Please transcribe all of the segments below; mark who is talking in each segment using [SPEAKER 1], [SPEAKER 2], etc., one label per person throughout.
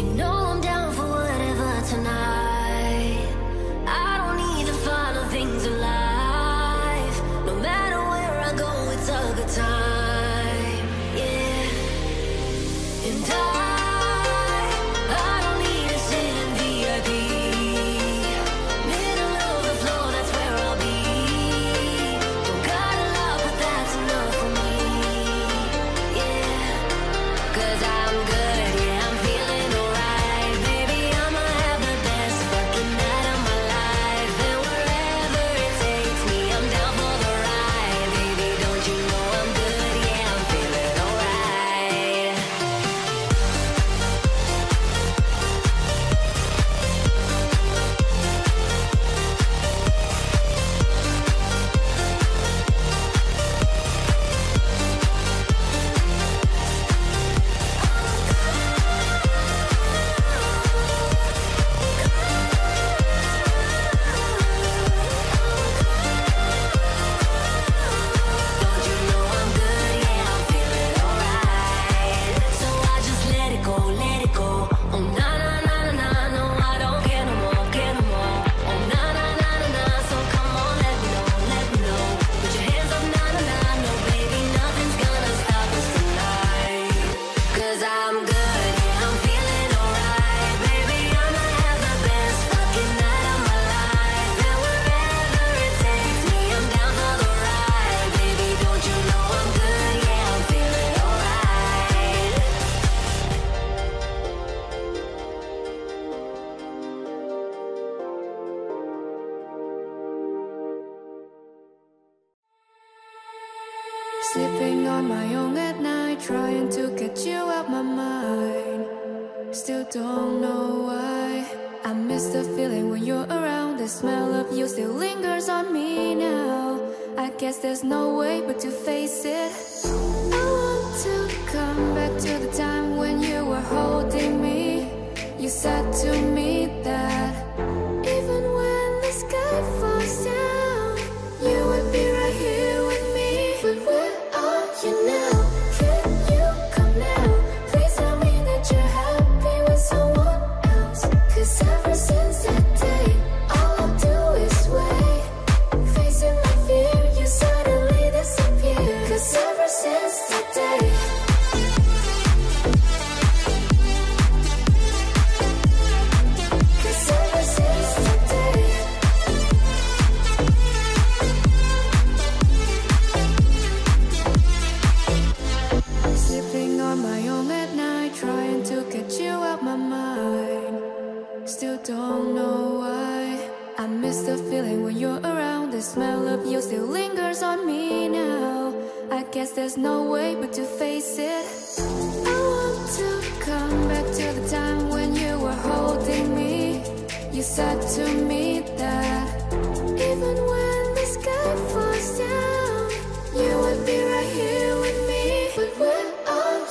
[SPEAKER 1] You know I'm down for whatever tonight.
[SPEAKER 2] Sleeping on my own at night, trying to get you out my mind. Still don't know why. I miss the feeling when you're around. The smell of you still lingers on me now. I guess there's no way but to face it. I want to come back to the time when you were holding me. You now? On my own at night, trying to get you out my mind. Still don't know why. I miss the feeling when you're around. The smell of you still lingers on me now. I guess there's no way but to face it. I want to come back to the time when you were holding me. You said to me that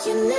[SPEAKER 2] you love.